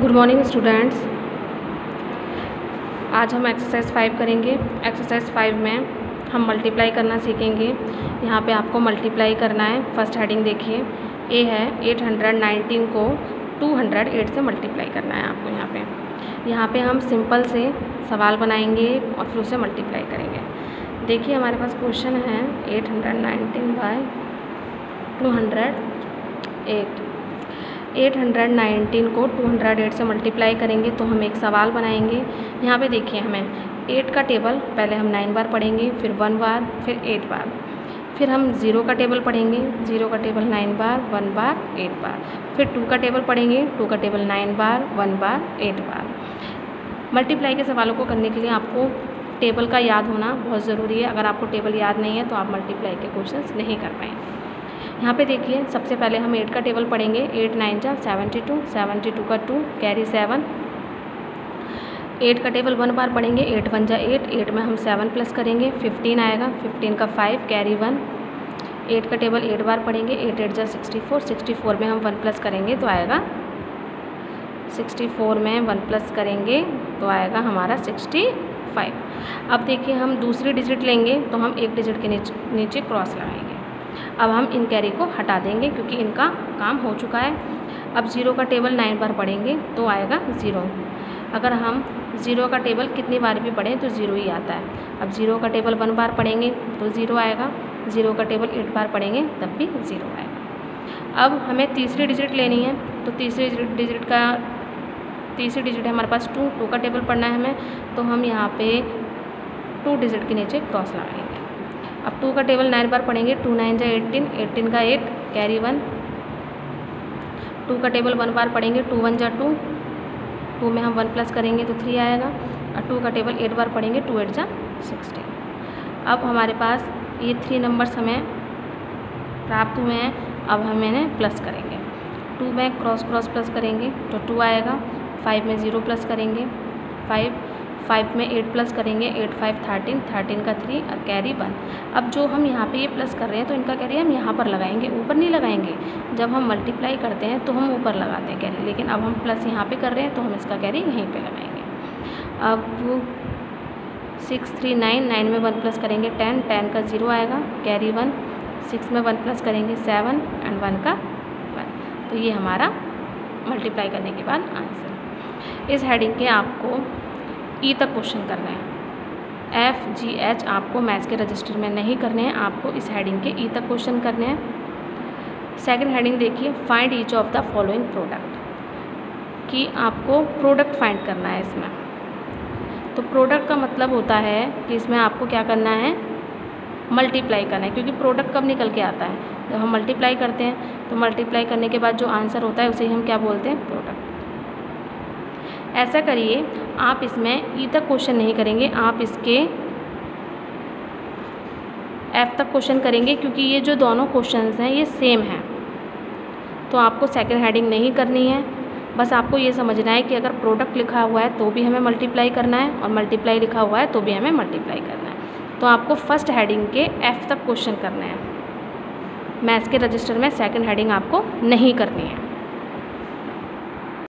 Good morning students आज हम exercise five करेंगे। एक्सरसाइज फाइव में हम मल्टीप्लाई करना सीखेंगे। यहाँ पे आपको मल्टीप्लाई करना है। फ़र्स्ट हेडिंग देखिए। ए है 819 को 208 से मल्टीप्लाई करना है आपको यहाँ पे। यहाँ पे हम सिंपल से सवाल बनाएँगे और फिर उसे मल्टीप्लाई करेंगे। देखिए हमारे पास क्वेश्चन है 819 बाय 208 819 को 208 से मल्टीप्लाई करेंगे तो हम एक सवाल बनाएँगे। यहाँ पे देखिए हमें 8 का टेबल, पहले हम 9 बार पढ़ेंगे, फिर 1 बार, फिर 8 बार, फिर हम ज़ीरो का टेबल पढ़ेंगे, ज़ीरो का टेबल 9 बार 1 बार 8 बार, फिर 2 का टेबल पढ़ेंगे 2 का टेबल 9 बार 1 बार 8 बार। मल्टीप्लाई के सवालों को करने के लिए आपको टेबल का याद होना बहुत ज़रूरी है। अगर आपको टेबल याद नहीं है तो आप मल्टीप्लाई के क्वेश्चन नहीं कर पाएँगे। यहाँ पे देखिए, सबसे पहले हम एट का टेबल पढ़ेंगे। एट नाइन जा सेवेंटी टू सेवेंटी टू का टू कैरी सेवन एट का टेबल वन बार पढ़ेंगे। एट वन जा एट एट में हम सेवन प्लस करेंगे। फिफ्टीन आएगा। फिफ्टीन का फाइव कैरी वन एट का टेबल एट बार पढ़ेंगे। एट एट जा सिक्सटी फोर सिक्सटी फोर में हम वन प्लस करेंगे तो आएगा। सिक्सटी फोर में वन प्लस करेंगे तो आएगा हमारा सिक्सटी फाइव अब देखिए, हम दूसरी डिजिट लेंगे तो हम एक डिजिट के नीचे नीचे क्रॉस लगाएँगे। अब हम इन कैरी को हटा देंगे क्योंकि इनका काम हो चुका है। अब ज़ीरो का टेबल नाइन बार पढ़ेंगे तो आएगा ज़ीरो अगर हम ज़ीरो का टेबल कितनी बार भी पढ़ें तो ज़ीरो ही आता है। अब ज़ीरो का टेबल वन बार पढ़ेंगे तो ज़ीरो आएगा। ज़ीरो का टेबल एट बार पढ़ेंगे तब भी ज़ीरो आएगा। अब हमें तीसरी डिजिट लेनी है। तो तीसरी डिजिट का, तीसरी डिजिट है हमारे पास टू टू का टेबल पढ़ना है हमें। तो हम यहाँ पे टू डिजिट के नीचे क्रॉस लगाएँगे। अब टू का टेबल नाइन बार पढ़ेंगे टू नाइन जा एट्टीन एट्टीन का एट कैरी वन टू का टेबल वन बार पढ़ेंगे टू वन जा टू टू में हम वन प्लस करेंगे तो थ्री आएगा. और टू का टेबल एट बार पढ़ेंगे टू एट जा सिक्सटीन अब हमारे पास ये थ्री नंबर्स हमें प्राप्त हुए हैं, अब हम इन्हें प्लस करेंगे. टू में क्रॉस क्रॉस प्लस करेंगे तो टू आएगा. फाइव में ज़ीरो प्लस करेंगे. फाइव फाइव में एट प्लस करेंगे एट फाइव थर्टीन थर्टीन का थ्री और कैरी वन अब जो हम यहाँ पे ये प्लस कर रहे हैं तो इनका कैरी हम यहाँ पर लगाएँगे, ऊपर नहीं लगाएँगे। जब हम मल्टीप्लाई करते हैं तो हम ऊपर लगाते हैं कैरी लेकिन अब हम प्लस यहाँ पे कर रहे हैं तो हम इसका कैरी यहीं पे लगाएँगे। अब सिक्स थ्री नाइन नाइन में वन प्लस करेंगे टेन टेन का ज़ीरो आएगा कैरी वन सिक्स में वन प्लस करेंगे सेवन एंड वन का वन तो ये हमारा मल्टीप्लाई करने के बाद आंसर इस हेडिंग के आपको ई e तक क्वेश्चन करना है। एफ़ जी एच आपको मैथ्स के रजिस्टर में नहीं करने हैं, आपको इस हेडिंग के ई e तक क्वेश्चन करने हैं। सेकंड हेडिंग देखिए find each of the following product कि आपको प्रोडक्ट फाइंड करना है इसमें। तो प्रोडक्ट का मतलब होता है कि इसमें आपको क्या करना है? मल्टीप्लाई करना है, क्योंकि प्रोडक्ट कब निकल के आता है? जब हम मल्टीप्लाई करते हैं तो मल्टीप्लाई करने के बाद जो आंसर होता है, उसे हम क्या बोलते हैं? प्रोडक्ट ऐसा करिए, आप इसमें ई तक क्वेश्चन नहीं करेंगे, आप इसके एफ़ तक क्वेश्चन करेंगे क्योंकि ये जो दोनों क्वेश्चंस हैं, ये सेम हैं। तो आपको सेकंड हेडिंग नहीं करनी है। बस आपको ये समझना है कि अगर प्रोडक्ट लिखा हुआ है तो भी हमें मल्टीप्लाई करना है और मल्टीप्लाई लिखा हुआ है तो भी हमें मल्टीप्लाई करना है। तो आपको फ़र्स्ट हेडिंग के एफ़ तक क्वेश्चन करना है। मैथ्स के रजिस्टर में सेकंड हेडिंग आपको नहीं करनी है।